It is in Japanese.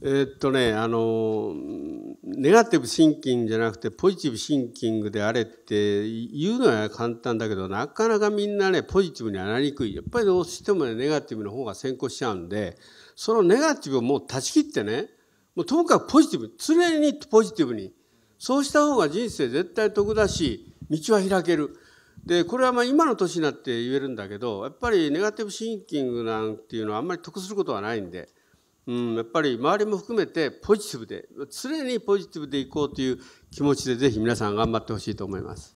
えー、っとねあのネガティブシンキングじゃなくてポジティブシンキングであれって言うのは簡単だけどなかなかみんなねポジティブにはなりにくいやっぱりどうしてもねネガティブの方が先行しちゃうんでそのネガティブをもう断ち切ってねもうともかくポジティブ常にポジティブにそうした方が人生絶対得だし道は開ける。でこれはまあ今の年になって言えるんだけどやっぱりネガティブシンキングなんていうのはあんまり得することはないんでうん、やっぱり周りも含めてポジティブで常にポジティブでいこうという気持ちでぜひ皆さん頑張ってほしいと思います。